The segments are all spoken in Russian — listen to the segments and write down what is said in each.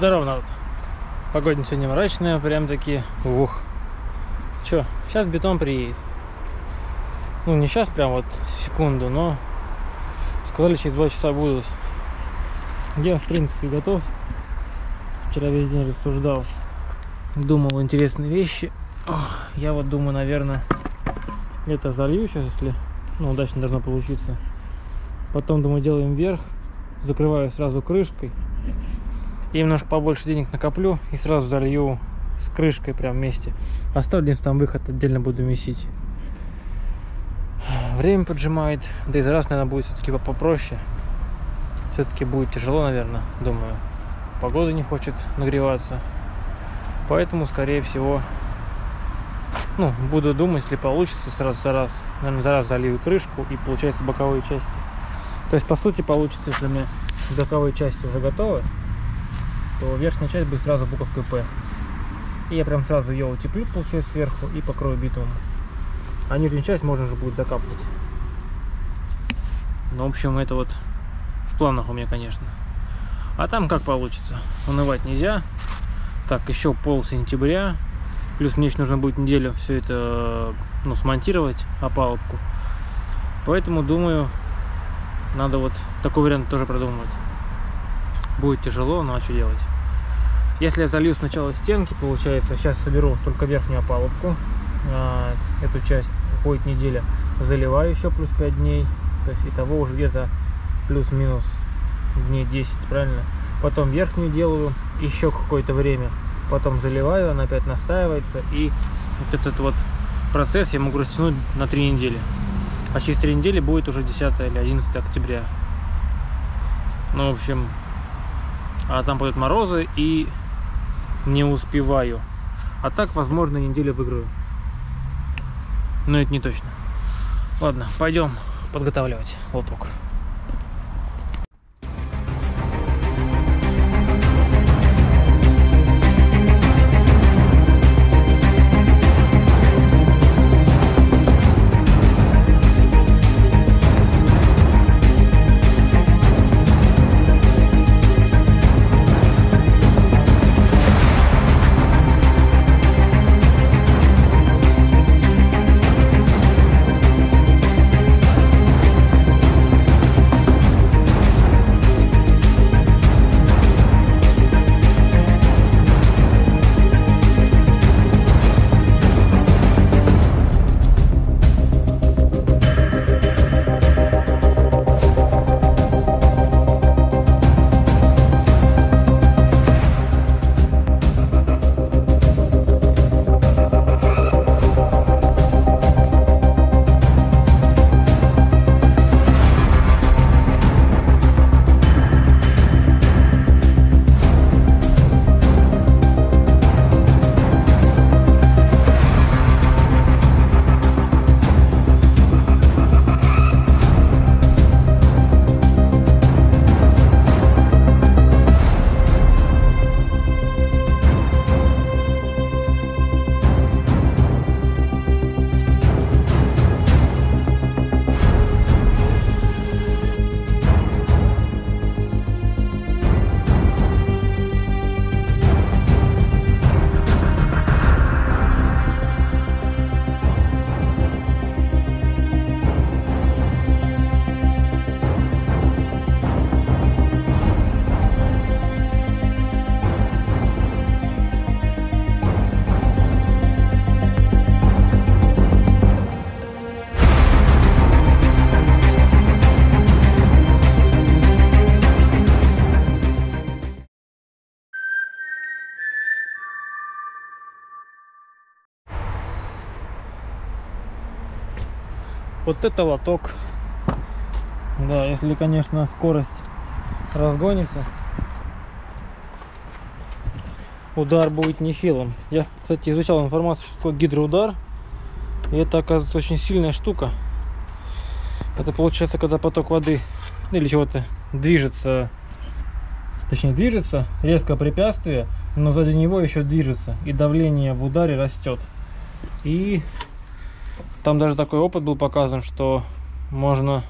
Здорово, народ. Погода сегодня мрачная, прям таки. Ух. Чё, сейчас бетон приедет. Ну, не сейчас, прям вот секунду, но сказали, через два часа будут. Я, в принципе, готов. Вчера весь день рассуждал, думал интересные вещи. Ох, Я вот думаю, наверное, это залью сейчас, если ну, удачно должно получиться. Потом, думаю, делаем вверх, закрываю сразу крышкой. И немножко побольше денег накоплю и сразу залью с крышкой прям вместе. Оставлю там выход, отдельно буду месить. Время поджимает, да и за раз, наверное, будет все-таки попроще. Все-таки будет тяжело, наверное, думаю. Погода не хочет нагреваться. Поэтому, скорее всего, ну, буду думать, если получится, сразу за раз, наверное, за раз залью крышку и получается боковые части. То есть, по сути, получится, если у меня боковые части уже готовы, то верхняя часть будет сразу буковкой П. И я прям сразу ее утеплю, получается, сверху и покрою битумом. А нижнюю часть можно уже будет закапывать. Ну, в общем, это вот в планах у меня, конечно. А там как получится. Унывать нельзя. Так, еще пол сентября. Плюс мне еще нужно будет неделю все это ну, смонтировать, опалубку. Поэтому думаю, надо вот такой вариант тоже продумывать. Будет тяжело, но а что делать? Если я залью сначала стенки, получается, сейчас соберу только верхнюю опалубку. А, эту часть уходит неделя. Заливаю еще плюс 5 дней. То есть итого уже где-то плюс-минус дней 10, правильно? Потом верхнюю делаю еще какое-то время. Потом заливаю, она опять настаивается. И вот этот вот процесс я могу растянуть на 3 недели. А через 3 недели будет уже 10 или 11 октября. Ну, в общем, а там пойдут морозы и не успеваю. А так, возможно, неделю выиграю. Но это не точно. Ладно, пойдем подготавливать лоток. Вот это лоток. Да, если, конечно, скорость разгонится, удар будет нехилым. Я, кстати, изучал информацию, что такое гидроудар. И это, оказывается, очень сильная штука. Это получается, когда поток воды или чего-то движется, точнее движется, резкое препятствие, но сзади него еще движется, и давление в ударе растет. И там даже такой опыт был показан, что можно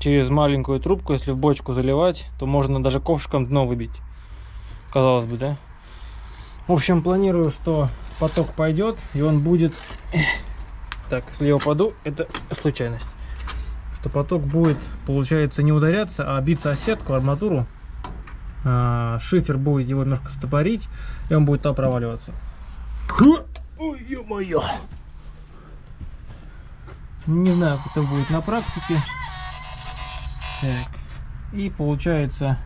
через маленькую трубку, если в бочку заливать, то можно даже ковшиком дно выбить. казалось бы, да? В общем, планирую, что поток пойдет, и он будет... Так, если я упаду, это случайность. Что поток будет, получается, не ударяться, а биться о сетку, арматуру. А, шифер будет его немножко стопорить, и он будет там проваливаться. Ой, ё-моё! Не знаю, как это будет на практике. Так. И получается,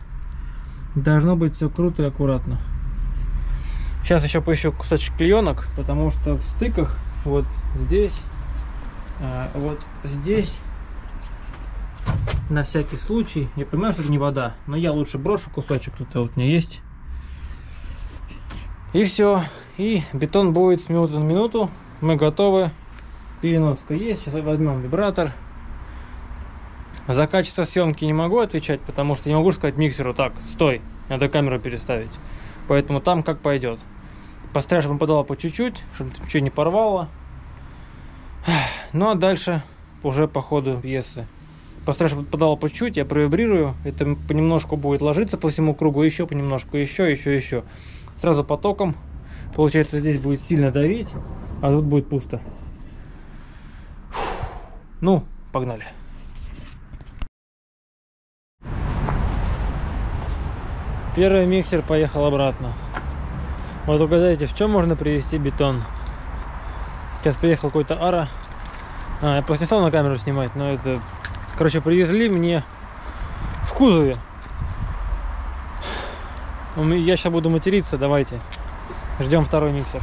должно быть все круто и аккуратно. Сейчас еще поищу кусочек клеенок, потому что в стыках вот здесь, а, вот здесь, на всякий случай, я понимаю, что это не вода, но я лучше брошу кусочек, тут вот у меня есть. И все, и бетон будет с минуты на минуту, мы готовы. Переноска есть, сейчас возьмем вибратор. За качество съемки не могу отвечать, потому что не могу сказать миксеру, так, стой, надо камеру переставить. Поэтому там как пойдет. Постараюсь, чтобы попадало по чуть-чуть, чтобы ничего не порвало. Ну а дальше уже по ходу пьесы. Постараюсь, чтобы попадало по чуть, я провибрирую. Это понемножку будет ложиться по всему кругу, еще понемножку, еще, еще, еще. Сразу потоком. Получается, здесь будет сильно давить, а тут будет пусто. Ну, погнали. Первый миксер поехал обратно. Вот угадайте, в чем можно привезти бетон? Сейчас приехал какой-то ара. А, я просто не стал на камеру снимать, но это... Короче, привезли мне в кузове. Я сейчас буду материться, давайте. Ждем второй миксер.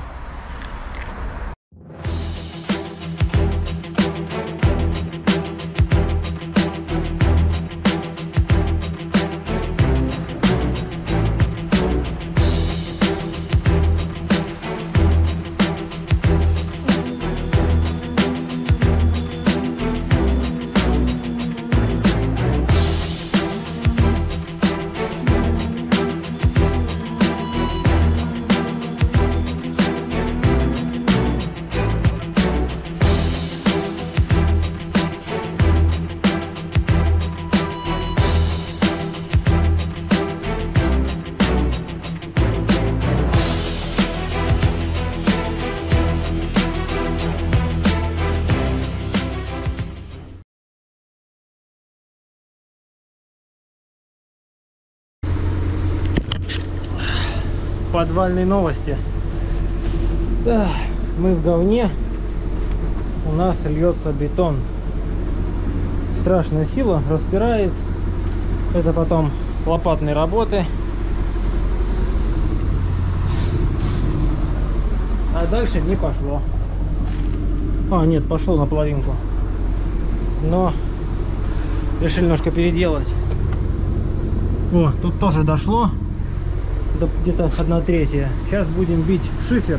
Подвальные новости. Мы в говне. У нас льется бетон. Страшная сила, распирает. Это потом лопатные работы. А дальше не пошло. А, нет, пошло на половинку. Но решили немножко переделать. О, тут тоже дошло где-то 1 третья. Сейчас будем бить шифер,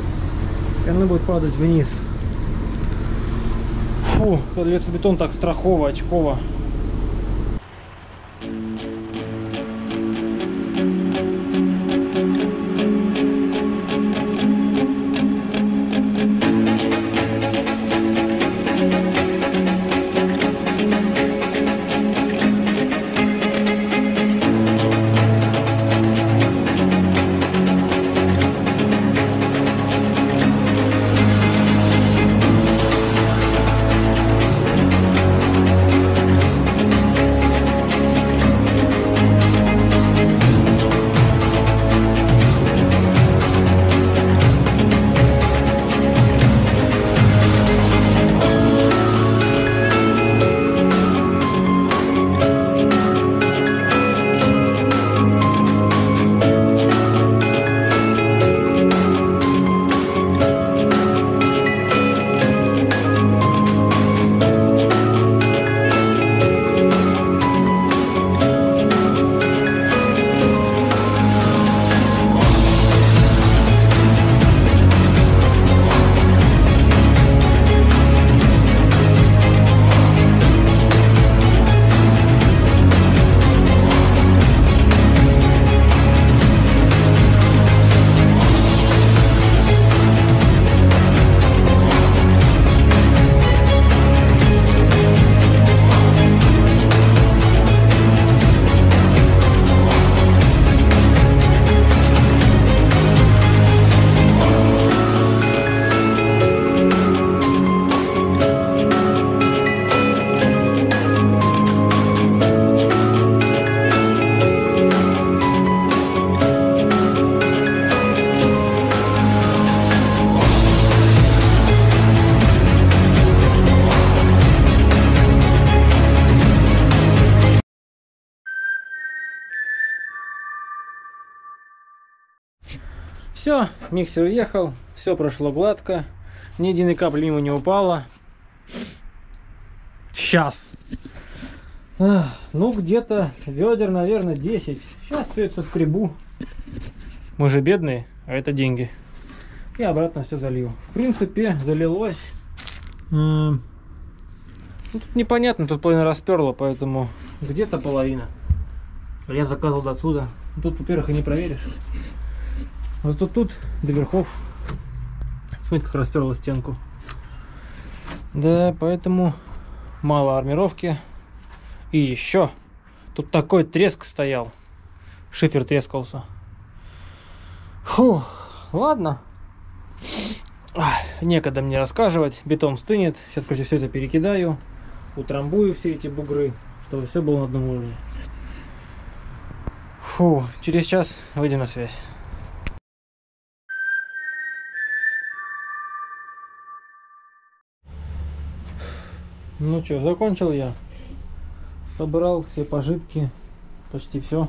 и она будет падать вниз. Фу, бетон так страхово, очково. Все, миксер уехал, все прошло гладко, ни единой капли мимо не упало. Сейчас. Ну, где-то ведер, наверное, 10. Сейчас все это скребу. Мы же бедные, а это деньги. И обратно все залью. В принципе, залилось. Ну, тут непонятно, тут половина расперла, поэтому где-то половина. Я заказывал до отсюда. Тут, во-первых, и не проверишь. Зато тут до верхов. Смотрите, как расперла стенку. Да, поэтому мало армировки. И еще, тут такой треск стоял. Шифер трескался. Фу, ладно. Некогда мне рассказывать. Бетон стынет. Сейчас, короче, все это перекидаю. Утрамбую все эти бугры, чтобы все было на одном уровне. Фу, через час выйдем на связь. Ну что, закончил я. Собрал все пожитки. Почти все.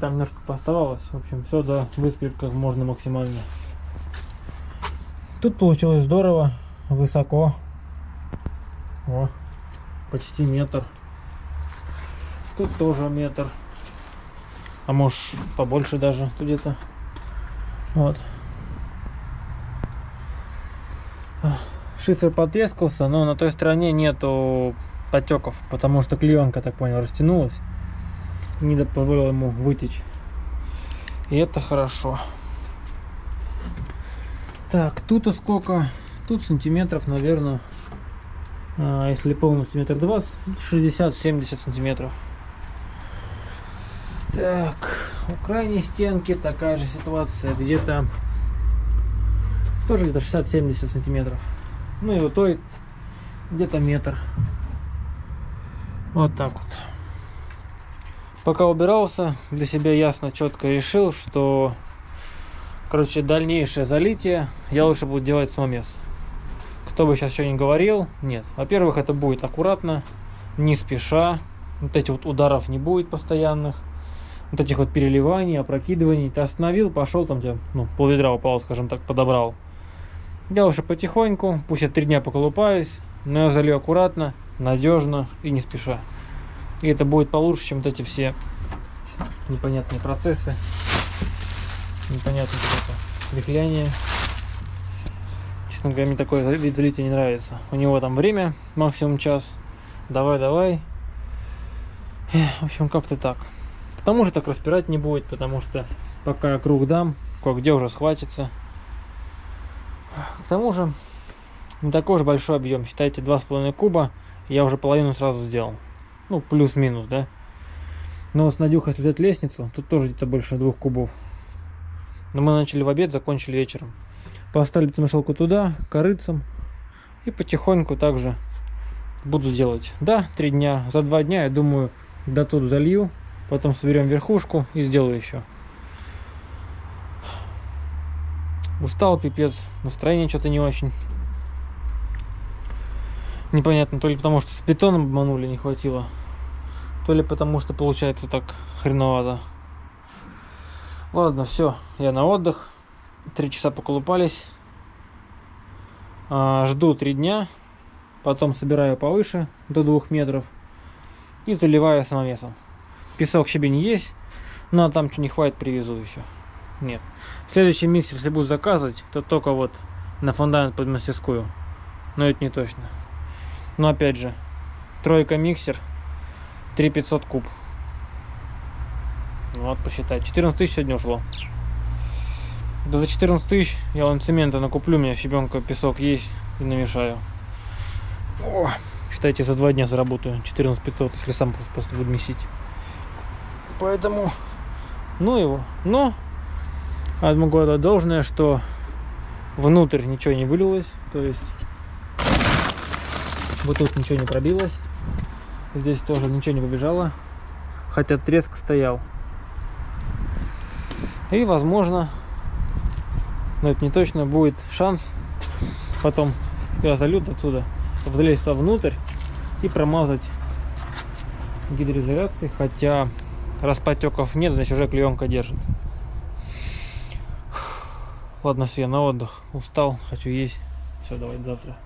Там немножко поставалось. В общем, все да, выскреб как можно максимально. Тут получилось здорово, высоко. О, почти метр. Тут тоже метр. А может побольше даже тут где-то. Вот. Шифер потрескался, но на той стороне нету потеков, потому что клеенка, так понял, растянулась. И не позволила ему вытечь. И это хорошо. Так, тут сколько? Тут сантиметров, наверное, а, если полностью метр двадцать, 60-70 сантиметров. Так, у крайней стенки такая же ситуация, где-то тоже где-то 60-70 сантиметров. Ну и у той где-то метр. Вот так вот. Пока убирался, для себя ясно, четко решил, что, короче, дальнейшее залитие я лучше буду делать самомес. Кто бы сейчас что ни говорил, нет. Во-первых, это будет аккуратно, не спеша. Вот этих вот ударов не будет постоянных. Вот этих вот переливаний, опрокидываний. Ты остановил, пошел, там тебя, ну, пол ведра упал, скажем так, подобрал. Я уже потихоньку, пусть я три дня поколупаюсь, но я залью аккуратно, надежно и не спеша. И это будет получше, чем вот эти все непонятные процессы. Непонятное какое-то вихляние. Честно говоря, мне такой вид залития не нравится. У него там время максимум час. Давай, давай. В общем, как-то так. К тому же так распирать не будет, потому что пока круг дам, кое-где уже схватится. К тому же, не такой уж большой объем. Считайте, 2,5 куба. Я уже половину сразу сделал. Ну, плюс-минус, да. Но с Надюхой, если взять лестницу, тут тоже где-то больше двух кубов. Но мы начали в обед, закончили вечером. Поставили бетономешалку туда, корыцам. И потихоньку также буду делать. Да, три дня. За два дня, я думаю, до тут залью. Потом соберем верхушку и сделаю еще. Устал, пипец. Настроение что-то не очень. Непонятно, то ли потому, что с бетоном обманули, не хватило. То ли потому, что получается так хреновато. Ладно, все, я на отдых. Три часа поколупались. А, жду три дня. Потом собираю повыше, до двух метров. И заливаю самовесом. Песок щебень есть. Ну, а там что не хватит, привезу еще. Нет. Следующий миксер, если буду заказывать, то только вот на фундамент под мастерскую. Но это не точно. Но опять же, тройка миксер, 3500 куб. Вот посчитай. 14 тысяч сегодня ушло. Да за 14 тысяч я вон цемента накуплю, у меня щебенка, песок есть и намешаю. О, считайте, за два дня заработаю 14 500, если сам просто буду месить. Поэтому, ну его. Но а могу отдать должное, что внутрь ничего не вылилось, то есть вот тут ничего не пробилось, здесь тоже ничего не побежало, хотя треск стоял. И возможно, но это не точно, будет шанс потом, когда залют отсюда, залезть туда внутрь и промазать гидроизоляцией, хотя раз потеков нет, значит уже клеенка держит. Ладно, все, я на отдых. Устал, хочу есть. Все, давай завтра.